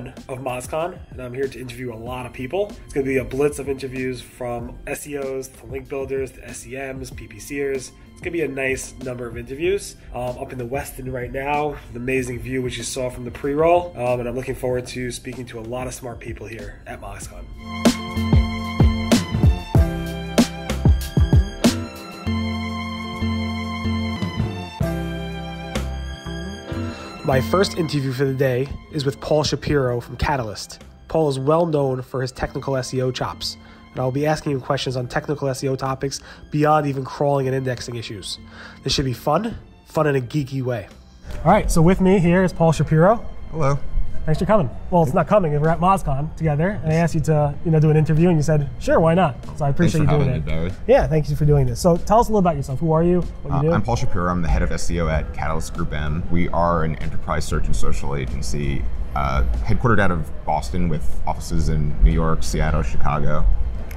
one of MozCon, and I'm here to interview a lot of people. It's going to be a blitz of interviews from SEOs to link builders to SEMs, PPCers. It's going to be a nice number of interviews. Um, up in the Westin right now, an amazing view, which you saw from the pre roll, um, and I'm looking forward to speaking to a lot of smart people here at MozCon. My first interview for the day is with Paul Shapiro from Catalyst. Paul is well known for his technical SEO chops, and I'll be asking him questions on technical SEO topics beyond even crawling and indexing issues. This should be fun, fun in a geeky way. All right, so with me here is Paul Shapiro. Hello. Thanks for coming. Well, it's not coming. We're at MozCon together, and I asked you to, you know, do an interview, and you said, "Sure, why not?" So I appreciate you doing it. Barry. Yeah, thank you for doing this. So tell us a little about yourself. Who are you? What Uh, you do? I'm Paul Shapiro. I'm the head of SEO at Catalyst GroupM. We are an enterprise search and social agency uh, headquartered out of Boston with offices in New York, Seattle, Chicago.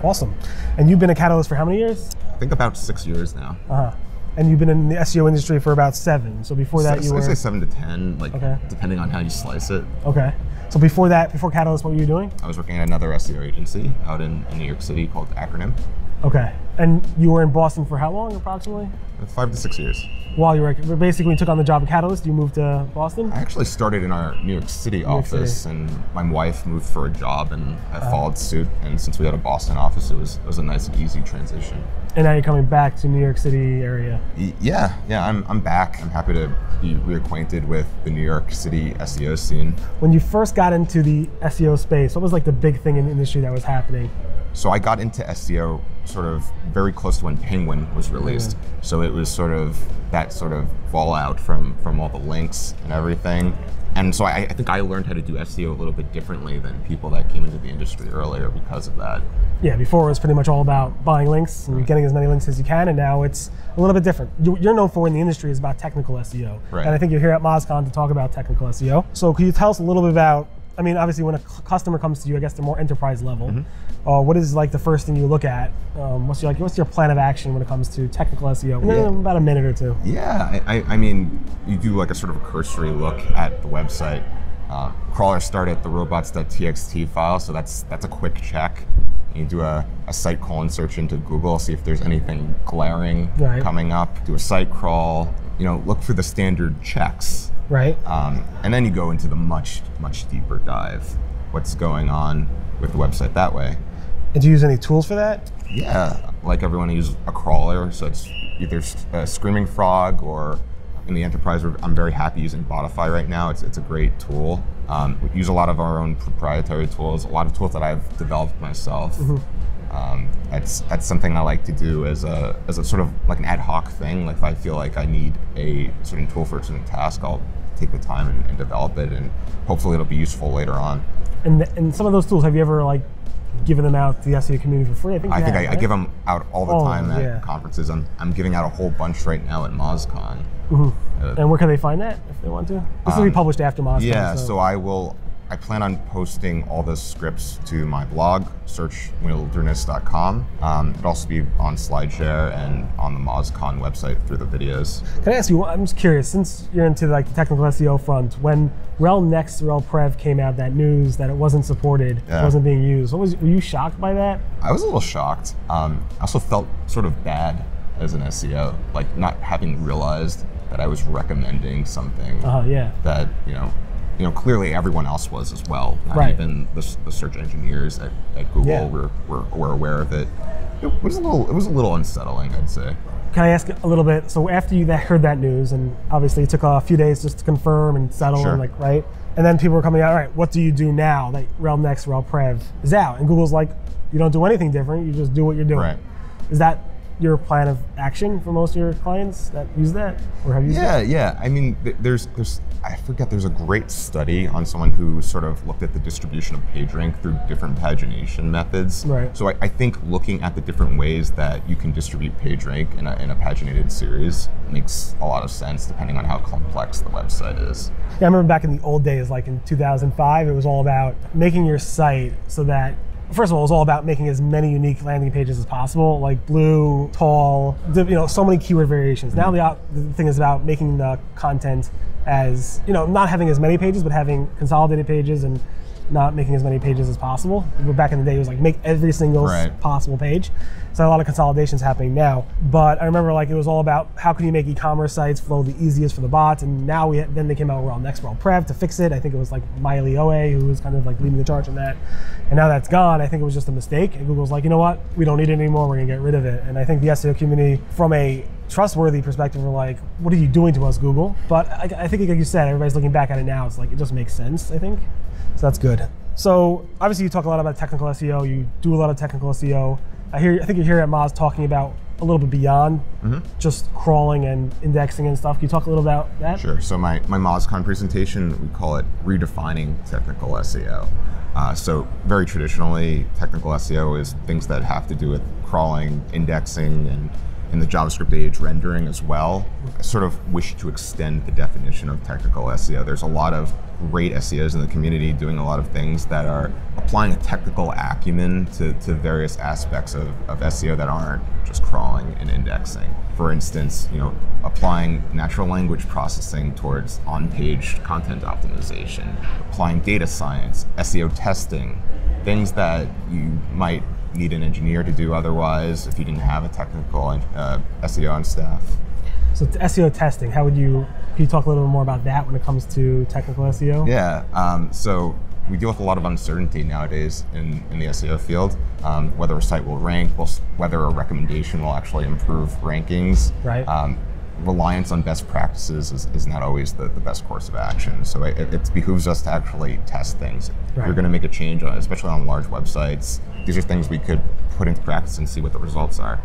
awesome. And you've been a Catalyst for how many years? I think about six years now. Uh-huh. And you've been in the SEO industry for about seven. So before that, So- you so were I'd say seven to ten, like Okay. depending on how you slice it. okay. So before that, before Catalyst, what were you doing? I was working at another SEO agency out in, in New York City called Acronym. Okay. And you were in Boston for how long, approximately? Five to six years. While you were basically when you took on the job at Catalyst, you moved to Boston. I actually started in our New York City York office, City. and my wife moved for a job, and I Uh-huh. followed suit. And since we had a Boston office, it was it was a nice, easy transition. And now you're coming back to New York City area. Yeah, yeah, I'm, I'm back. I'm happy to be reacquainted with the New York City SEO scene. When you first got into the SEO space, what was like the big thing in the industry that was happening? So I got into SEO sort of very close to when Penguin was released. Mm. So it was sort of that sort of fallout from from all the links and everything. And so I, I think I learned how to do SEO a little bit differently than people that came into the industry earlier because of that. Yeah, before it was pretty much all about buying links and getting as many links as you can, and now it's a little bit different. You- You're known for in the industry is about technical SEO, Right. and I think you're here at MozCon to talk about technical SEO. So, could you tell us a little bit about? I mean, obviously, when a customer comes to you, I guess they're more enterprise level. Mm-hmm. Uh, what is like the first thing you look at? Um, what's your like? What's your plan of action when it comes to technical SEO? Yeah. about a minute or two. Yeah, I, I, mean, you do like a sort of a cursory look at the website. Uh, crawlers start at the robots.txt file, so that's that's a quick check. You do a, a site colon search into Google, see if there's anything glaring Right. coming up. Do a site crawl. You know, look for the standard checks, Right. um, and then you go into the much much deeper dive. What's going on with the website that way? And do you use any tools for that? Yeah, like everyone, I use a crawler, so it's either a Screaming Frog or in the enterprise. I'm very happy using Botify right now. It's, it's a great tool. Um, we use a lot of our own proprietary tools, a lot of tools that I've developed myself. Um, that's that's something I like to do as a as a sort of like an ad hoc thing. Like if I feel like I need a certain tool for a certain task, I'll take the time and, and develop it, and hopefully it'll be useful later on. And and some of those tools, have you ever like given them out to the SEO community for free? I think. I think have, I, I give them out all the Oh, time at yeah. conferences. I'm, I'm giving out a whole bunch right now at MozCon. Uh, And where can they find that if they want to? This will be Um, published after MozCon. yeah, so I will. I plan on posting all the scripts to my blog, searchwilderness.com. Um, it'll also be on SlideShare and on the MozCon website through the videos. Can I ask you? I'm just curious. Since you're into like the technical SEO front, when Rel Next Rel Prev came out, that news that it wasn't supported, it wasn't being used. What was? Were you shocked by that? I was a little shocked. Um, I also felt sort of bad as an SEO, like not having realized that I was recommending something Uh huh. Yeah. that you know you know clearly everyone else was as well not Right. even the, the search engineers at, at google Yeah. were, were, were aware of it it was a little it was a little unsettling i'd say Can I ask a little bit? So after you heard that news, and obviously it took a few days just to confirm and settle, Sure. and like right, and then people were coming out. All right, what do you do now that Rel Next Rel Prev is out? And Google's like, you don't do anything different. You just do what you're doing. Right. Is that your plan of action for most of your clients that use that or have used yeah that? yeah i mean there's there's i forget there's a great study on someone who sort of looked at the distribution of pagerank through different pagination methods Right. so I, I think looking at the different ways that you can distribute pagerank in a, in a paginated series makes a lot of sense depending on how complex the website is Yeah, I remember back in the old days, like in 2005, it was all about making your site so that, first of all, it was all about making as many unique landing pages as possible, like blue, tall, you know, so many keyword variations. Now the, the thing is about making the content as you know, not having as many pages, but having consolidated pages and not making as many pages as possible. Back in the day, it was like make every single Right. possible page. So a lot of consolidations happening now. But I remember like it was all about how can you make e-commerce sites flow the easiest for the bots. And now we then they came out with well, Next Rel Prev to fix it. I think it was like Maile Ohye who was kind of like leading the charge on that. And now that's gone. I think it was just a mistake. And Google's like, you know what? We don't need it anymore. We're gonna get rid of it. And I think the SEO community, from a trustworthy perspective, were like, what are you doing to us, Google? But I, I think like you said, everybody's looking back at it now. It's like it just makes sense. I think. So that's good. So obviously you talk a lot about technical SEO. You do a lot of technical SEO. I hear. I think you're here at Moz talking about a little bit beyond just crawling and indexing and stuff. Can you talk a little about that? Sure. So my, my MozCon presentation, we call it redefining technical SEO. Uh, so very traditionally, technical SEO is things that have to do with crawling, indexing, and in the JavaScript age, rendering as well. I sort of wish to extend the definition of technical SEO. There's a lot of great SEOs in the community doing a lot of things that are applying a technical acumen to, to various aspects of, of SEO that aren't just crawling and indexing. For instance, you know, applying natural language processing towards on-page content optimization, applying data science, SEO testing, things that you might need an engineer to do otherwise if you didn't have a technical uh, SEO on staff. So SEO testing. How would you? Can you talk a little bit more about that when it comes to technical SEO? Yeah. Um, so we deal with a lot of uncertainty nowadays in, in the SEO field. Um, whether a site will rank, whether a recommendation will actually improve rankings. Right. Um, reliance on best practices is, is not always the, the best course of action. So it, it behooves us to actually test things. If you're going to make a change, on, especially on large websites, these are things we could put into practice and see what the results are.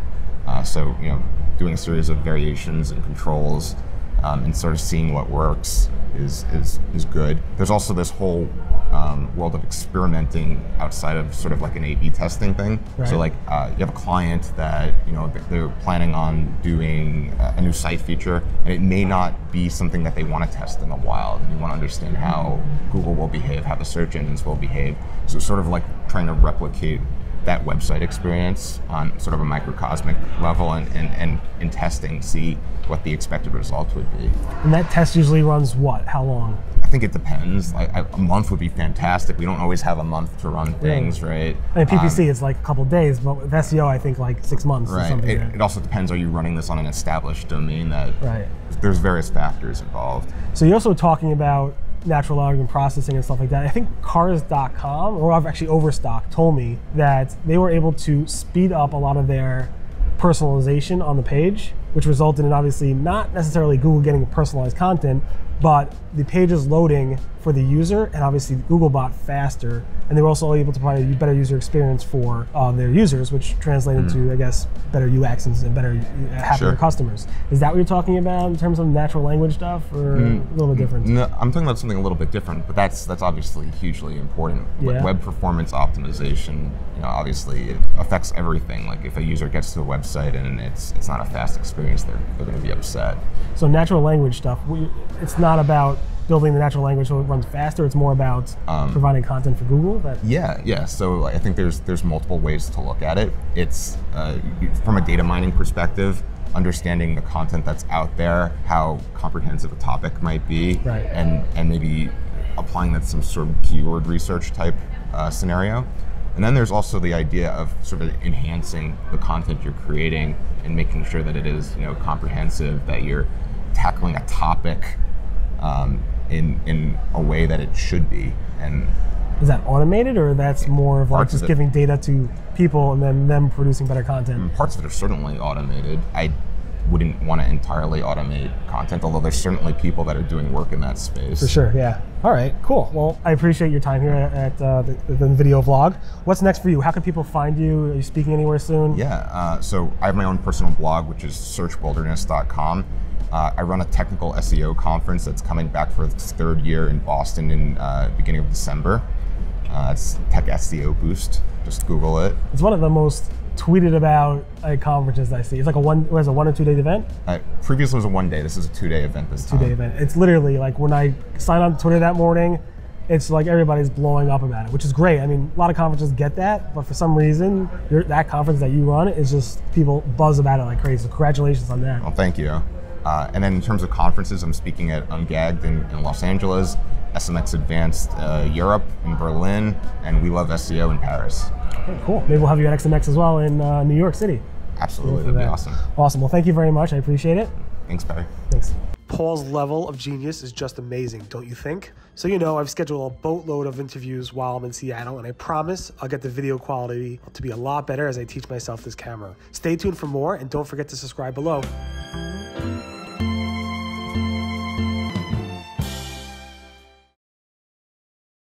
Uh, so, you know, doing a series of variations and controls um, and sort of seeing what works is, is, is good. There's also this whole um, world of experimenting outside of sort of like an A/B testing thing. Right. So, like, uh, you have a client that you know they're planning on doing a a new site feature, and it may not be something that they want to test in the wild. And you want to understand how Google will behave, how the search engines will behave. So, sort of like trying to replicate that website experience on sort of a microcosmic level and, and, and in testing see what the expected result would be. And that test usually runs what? How long? I think it depends. Like a month would be fantastic. We don't always have a month to run things, right? I mean, PPC Um, it's like a couple days, but with SEO, I think like six months or right. something. It, like it also depends. Are you running this on an established domain that Right. there's various factors involved. So you're also talking about natural language processing and stuff like that. I think Cars.com or actually Overstock told me that they were able to speed up a lot of their personalization on the page, which resulted in obviously not necessarily Google getting personalized content, but the page is loading for the user and obviously Googlebot faster. And they were also able to provide a better user experience for uh, their users, which translated to, I guess, better UX and and better, uh, happier Sure. customers. Is that what you're talking about in terms of natural language stuff, or a little bit different? No, I'm talking about something a little bit different, but that's that's obviously hugely important. Yeah. Web performance optimization, you know, obviously it affects everything. Like if a user gets to the website and it's it's not a fast experience, they're they're going to be upset. So natural language stuff, we, it's not about building the natural language so it runs faster. It's more about Um, providing content for Google. That Yeah, yeah. So I think there's there's multiple ways to look at it. It's uh, from a data mining perspective, understanding the content that's out there, how comprehensive a topic might be, Right. and and maybe applying that to some sort of keyword research type uh, scenario. And then there's also the idea of sort of enhancing the content you're creating and making sure that it is you know comprehensive, that you're tackling a topic um, in in a way that it should be, and is that automated, or that's more of like Parts of just giving data to people and then them producing better content. parts of it are certainly automated. I wouldn't want to entirely automate content, although there's certainly people that are doing work in that space. For sure, yeah. All right, cool. Well, I appreciate your time here at uh, the, the video vlog. What's next for you? How can people find you? Are you speaking anywhere soon? Yeah, uh, so I have my own personal blog, which is searchwilderness.com. Uh, I run a technical SEO conference that's coming back for its third year in Boston in uh, beginning of December. Uh, it's Tech SEO Boost. Just Google it. It's one of the most tweeted about uh, conferences I see. It's like a one, it, a one or two day event? Uh, previously was a one day. This is a two day event this time. Two day event. It's literally like when I signed on Twitter that morning, it's like everybody's blowing up about it, which is great. I mean, a lot of conferences get that, but for some reason, that conference that you run is just people buzz about it like crazy. So congratulations on that. Well, thank you. Uh, and then in terms of conferences, I'm speaking at Ungagged in, in Los Angeles, SMX Advanced uh, Europe in Berlin, and We Love SEO in Paris. Okay, cool. Maybe we'll have you at SMX as well in uh, New York City. Absolutely, that'd be awesome. Awesome. Well, thank you very much. I appreciate it. Thanks, Barry. Thanks. Paul's level of genius is just amazing, don't you think? So, you know, I've scheduled a boatload of interviews while I'm in Seattle, and I promise I'll get the video quality to be a lot better as I teach myself this camera. Stay tuned for more, and don't forget to subscribe below.